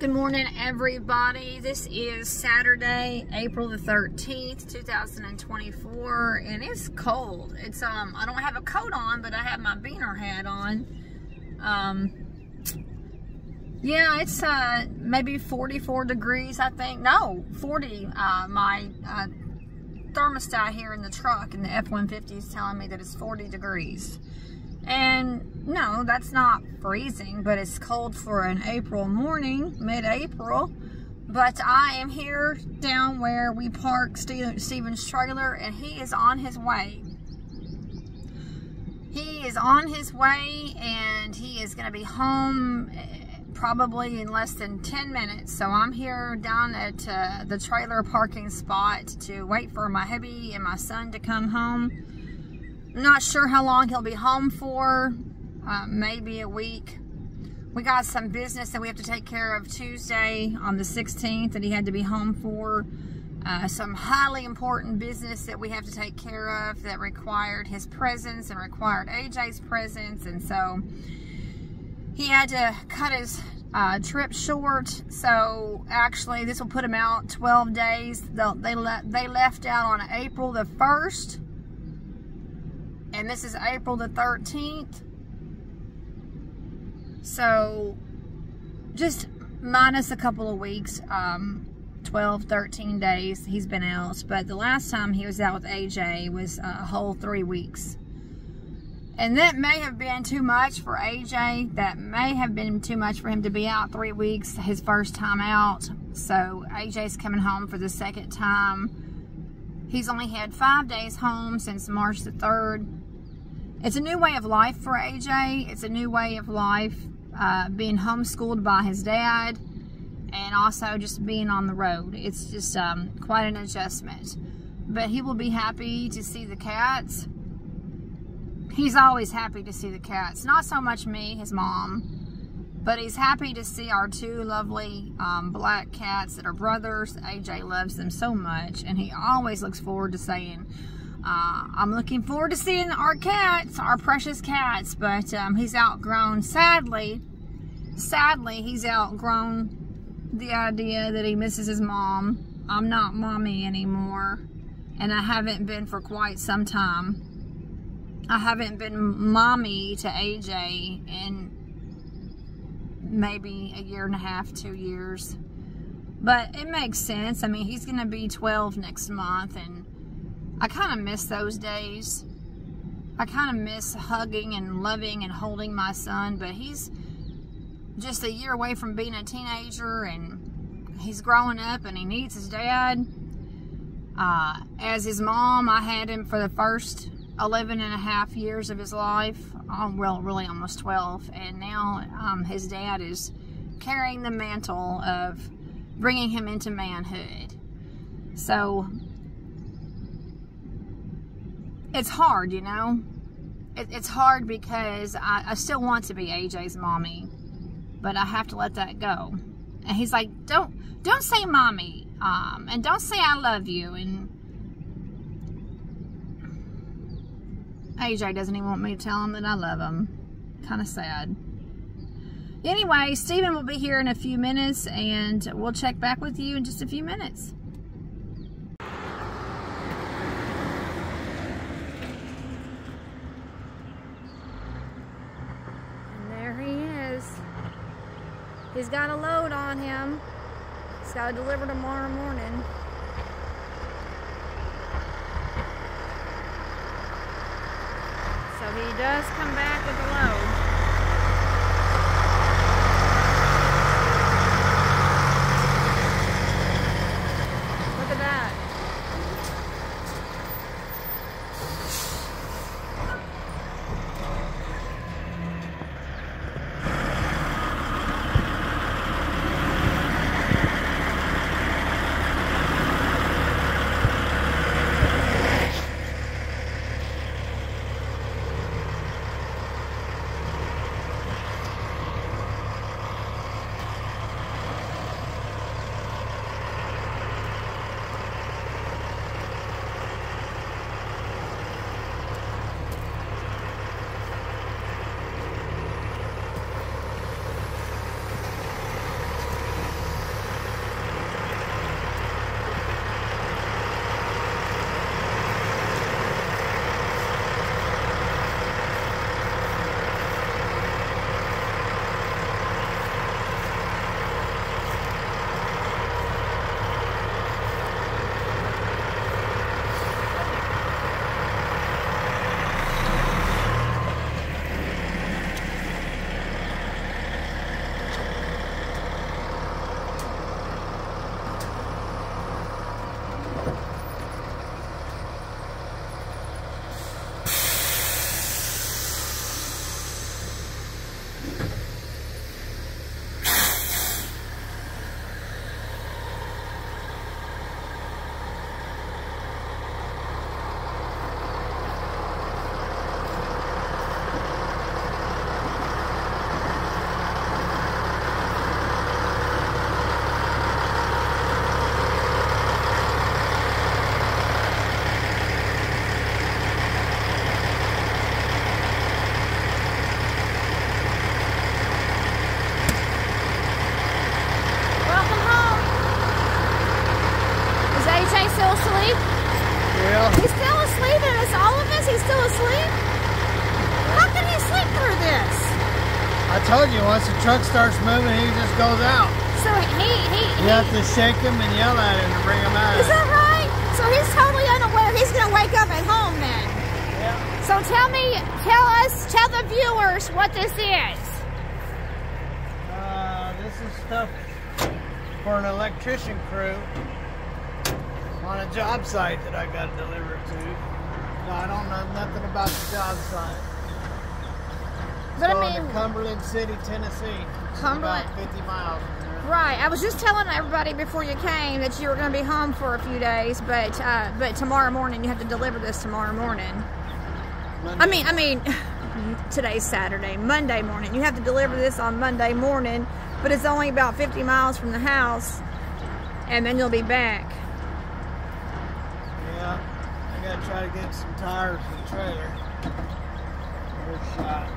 Good morning, everybody. This is Saturday, April the 13th, 2024, and it's cold. It's, um, I don't have a coat on, but I have my beaner hat on. Um, yeah, it's, uh, maybe 44 degrees, I think. No, 40. Uh, my, uh, thermostat here in the truck in the F-150 is telling me that it's 40 degrees. And no, that's not freezing, but it's cold for an April morning, mid-April. But I am here down where we park Steven's trailer, and he is on his way. He is on his way, and he is going to be home eh, probably in less than 10 minutes. So I'm here down at uh, the trailer parking spot to wait for my hubby and my son to come home not sure how long he'll be home for, uh, maybe a week. We got some business that we have to take care of Tuesday on the 16th that he had to be home for. Uh, some highly important business that we have to take care of that required his presence and required AJ's presence. And so he had to cut his uh, trip short. So actually this will put him out 12 days. They, le they left out on April the 1st and this is April the 13th. So just minus a couple of weeks, um, 12, 13 days he's been out. But the last time he was out with AJ was a whole three weeks. And that may have been too much for AJ. That may have been too much for him to be out three weeks, his first time out. So AJ's coming home for the second time. He's only had five days home since March the 3rd it's a new way of life for AJ. It's a new way of life uh, being homeschooled by his dad and also just being on the road. It's just um, quite an adjustment. But he will be happy to see the cats. He's always happy to see the cats. Not so much me, his mom, but he's happy to see our two lovely um, black cats that are brothers. AJ loves them so much, and he always looks forward to saying, uh, I'm looking forward to seeing our cats, our precious cats, but um, he's outgrown, sadly, sadly, he's outgrown the idea that he misses his mom. I'm not mommy anymore, and I haven't been for quite some time. I haven't been mommy to AJ in maybe a year and a half, two years. But it makes sense. I mean, he's going to be 12 next month, and I kind of miss those days. I kind of miss hugging and loving and holding my son, but he's just a year away from being a teenager and he's growing up and he needs his dad. Uh, as his mom, I had him for the first 11 and a half years of his life. Oh, well, really almost 12. And now um, his dad is carrying the mantle of bringing him into manhood. So it's hard, you know. It, it's hard because I, I still want to be AJ's mommy, but I have to let that go. And he's like, don't don't say mommy, um, and don't say I love you. And AJ doesn't even want me to tell him that I love him. Kind of sad. Anyway, Steven will be here in a few minutes, and we'll check back with you in just a few minutes. He's got a load on him. He's got to deliver tomorrow morning. So he does come back with a truck starts moving, he just goes out. So he he, he You have to shake him and yell at him to bring him out. is that right? So he's totally unaware. He's gonna wake up at home then. Yeah. So tell me, tell us, tell the viewers what this is. Uh, this is stuff for an electrician crew on a job site that I got to deliver to. No, I don't know nothing about the job site. But Going I to mean, Cumberland City, Tennessee. Cumberland- About 50 miles right? I was just telling everybody before you came that you were gonna be home for a few days, but uh, but tomorrow morning you have to deliver this tomorrow morning. I mean, I mean, today's Saturday, Monday morning. You have to deliver this on Monday morning, but it's only about 50 miles from the house, and then you'll be back. Yeah. I got to try to get some tires for the trailer. Good shot.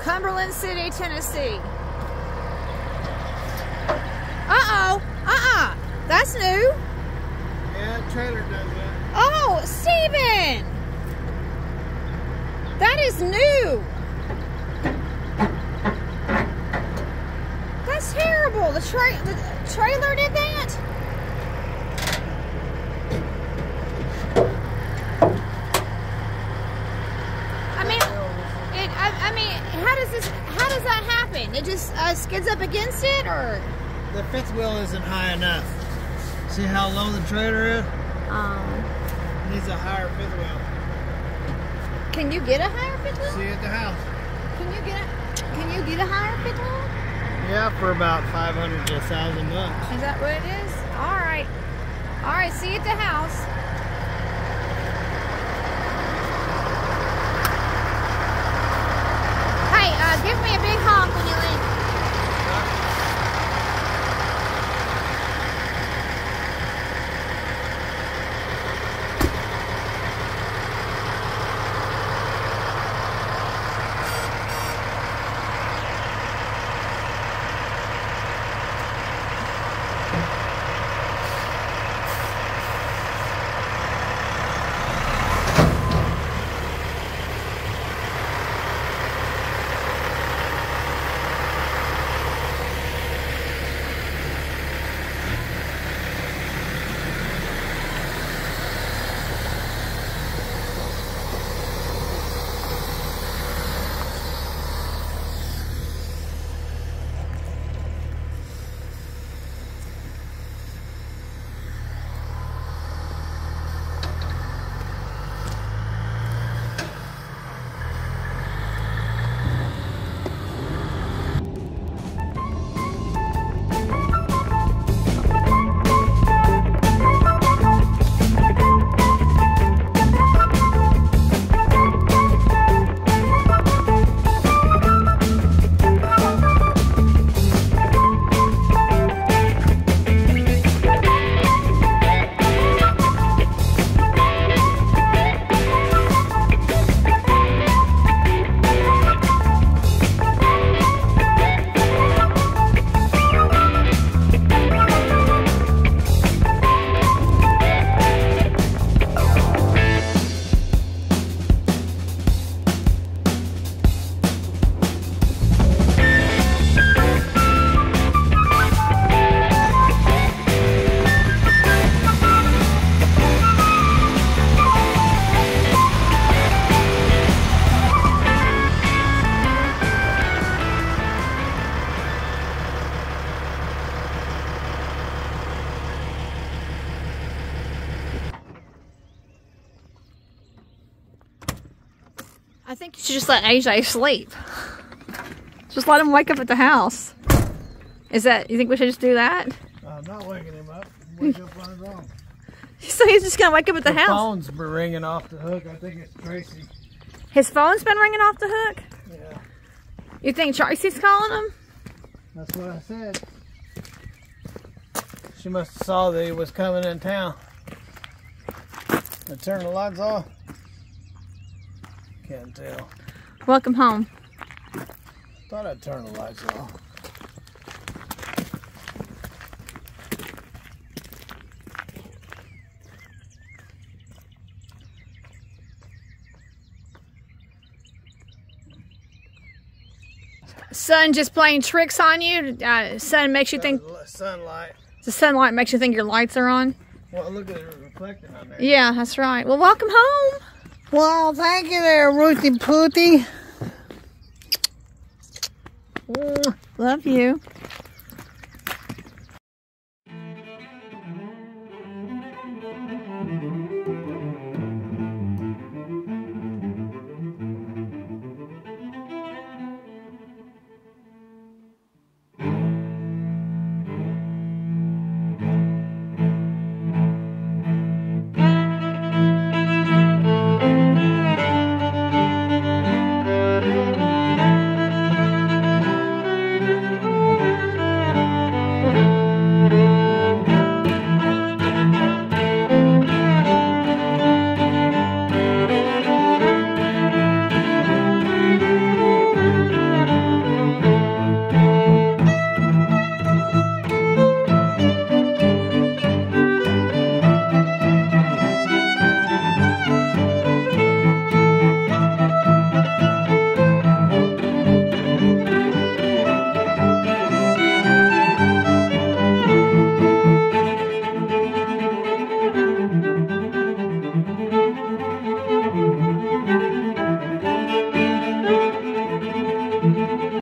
Cumberland City, Tennessee. Uh-oh. Uh-uh. That's new. Yeah, trailer does that. Oh, Steven! That is new. That's terrible. The, tra- the trailer did that? I mean, it, I, I mean, how does this, how does that happen? It just uh, skids up against it or? The fifth wheel isn't high enough. See how low the trailer is? Um, It needs a higher fifth wheel. can you get a higher fifth wheel? See at the house. Can you get a, can you get a higher fifth wheel? Yeah, for about 500 to 1,000 bucks. Is that what it is? All right. All right, see you at the house. Hey, uh, give me a big honk when you leave. I think you should just let AJ sleep. Just let him wake up at the house. Is that, you think we should just do that? I'm not waking him up. Wake up on his own. So he's just gonna wake up at the, The house. phone's been ringing off the hook. I think it's Tracy. His phone's been ringing off the hook? Yeah, You think Tracy's calling him? that's what I said. She must have saw that he was coming in town. I turned the lights off. Can't tell. Welcome home. Thought I'd turn the lights off. Sun just playing tricks on you? Uh, sun makes you think... Sunlight. The sunlight makes you think your lights are on? Well, look at it reflecting on there. Yeah, that's right. Well, welcome home. Well, thank you there, Ruthie Pooty. Mm, love you.